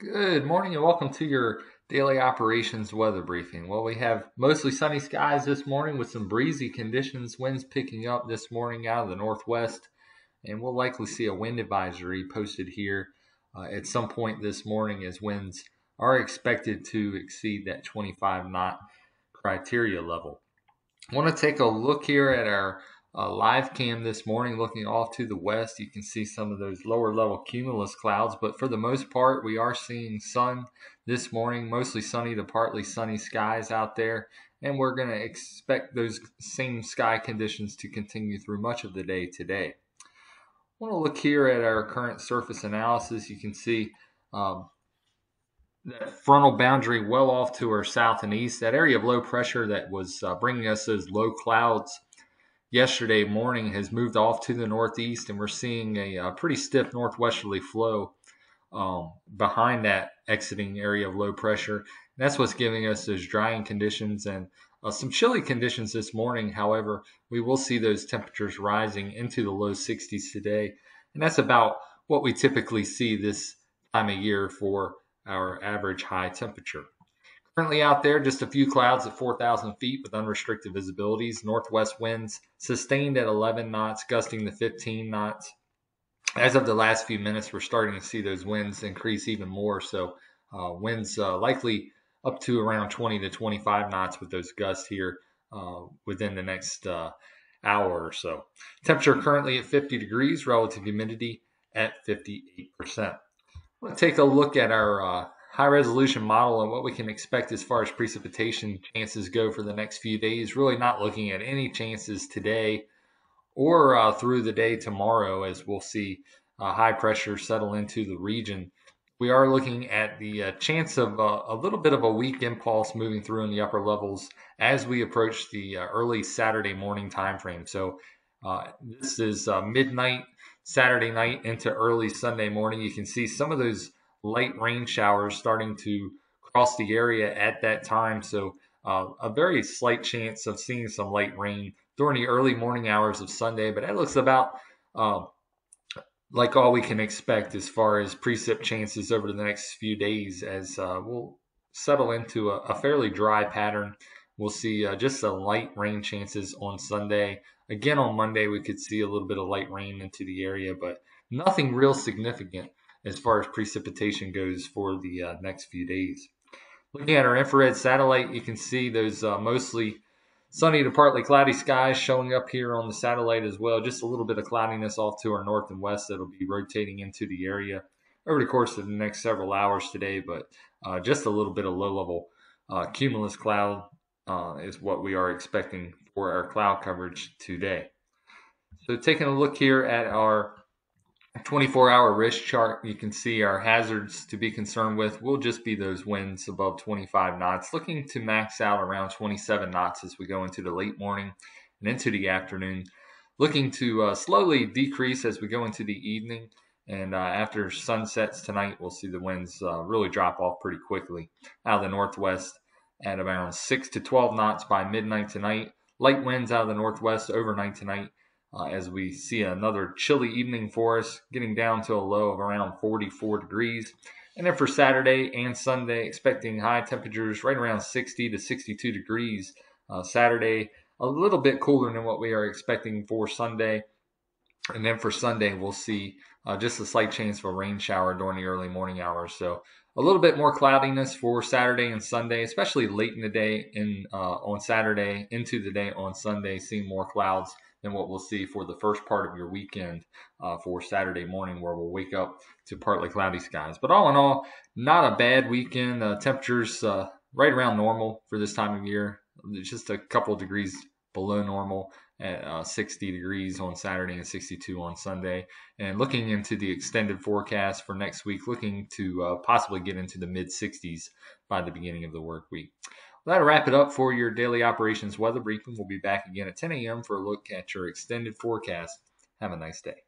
Good morning and welcome to your daily operations weather briefing. Well, we have mostly sunny skies this morning with some breezy conditions, winds picking up this morning out of the northwest, and we'll likely see a wind advisory posted here uh, at some point this morning as winds are expected to exceed that 25 knot criteria level. I want to take a look here at our uh, live cam this morning looking off to the west. You can see some of those lower level cumulus clouds, but for the most part, we are seeing sun this morning, mostly sunny to partly sunny skies out there, and we're going to expect those same sky conditions to continue through much of the day today. I want to look here at our current surface analysis. You can see um, that frontal boundary well off to our south and east, that area of low pressure that was uh, bringing us those low clouds yesterday morning has moved off to the northeast, and we're seeing a, a pretty stiff northwesterly flow um, behind that exiting area of low pressure. And that's what's giving us those drying conditions and uh, some chilly conditions this morning. However, we will see those temperatures rising into the low 60s today, and that's about what we typically see this time of year for our average high temperature. Currently out there, just a few clouds at 4,000 feet with unrestricted visibilities. Northwest winds sustained at 11 knots, gusting to 15 knots. As of the last few minutes, we're starting to see those winds increase even more. So uh, winds uh, likely up to around 20 to 25 knots with those gusts here uh, within the next uh, hour or so. Temperature currently at 50 degrees, relative humidity at 58%. I want to take a look at our uh, high resolution model and what we can expect as far as precipitation chances go for the next few days. Really not looking at any chances today or uh, through the day tomorrow as we'll see uh, high pressure settle into the region. We are looking at the uh, chance of uh, a little bit of a weak impulse moving through in the upper levels as we approach the uh, early Saturday morning time frame. So uh, this is midnight Saturday night into early Sunday morning. You can see some of those light rain showers starting to cross the area at that time. So uh, a very slight chance of seeing some light rain during the early morning hours of Sunday, but that looks about uh, like all we can expect as far as precip chances over the next few days as uh, we'll settle into a, a, fairly dry pattern. We'll see uh, just some light rain chances on Sunday. Again, on Monday, we could see a little bit of light rain into the area, but nothing real significant as far as precipitation goes for the uh, next few days. Looking at our infrared satellite, you can see those uh, mostly sunny to partly cloudy skies showing up here on the satellite as well. Just a little bit of cloudiness off to our north and west that'll be rotating into the area over the course of the next several hours today, but uh, just a little bit of low level uh, cumulus cloud uh, is what we are expecting for our cloud coverage today. So taking a look here at our 24 hour risk chart, you can see our hazards to be concerned with will just be those winds above 25 knots, looking to max out around 27 knots as we go into the late morning and into the afternoon. Looking to uh, slowly decrease as we go into the evening. And uh, after sunsets tonight, we'll see the winds uh, really drop off pretty quickly out of the northwest at around 6 to 12 knots by midnight tonight. Light winds out of the northwest overnight tonight uh, as we see another chilly evening for us, getting down to a low of around 44 degrees. And then for Saturday and Sunday, expecting high temperatures right around 60 to 62 degrees. Uh, Saturday, a little bit cooler than what we are expecting for Sunday. And then for Sunday, we'll see uh, just a slight chance of a rain shower during the early morning hours. So a little bit more cloudiness for Saturday and Sunday, especially late in the day in uh, on Saturday into the day on Sunday, seeing more clouds than what we'll see for the first part of your weekend uh, for Saturday morning, where we'll wake up to partly cloudy skies. But all in all, not a bad weekend. Uh, temperatures uh, right around normal for this time of year, just a couple degrees below normal at uh, 60 degrees on Saturday and 62 on Sunday. And looking into the extended forecast for next week, looking to uh, possibly get into the mid 60s by the beginning of the work week. Well, that'll wrap it up for your daily operations weather briefing. We'll be back again at 10 a.m. for a look at your extended forecast. Have a nice day.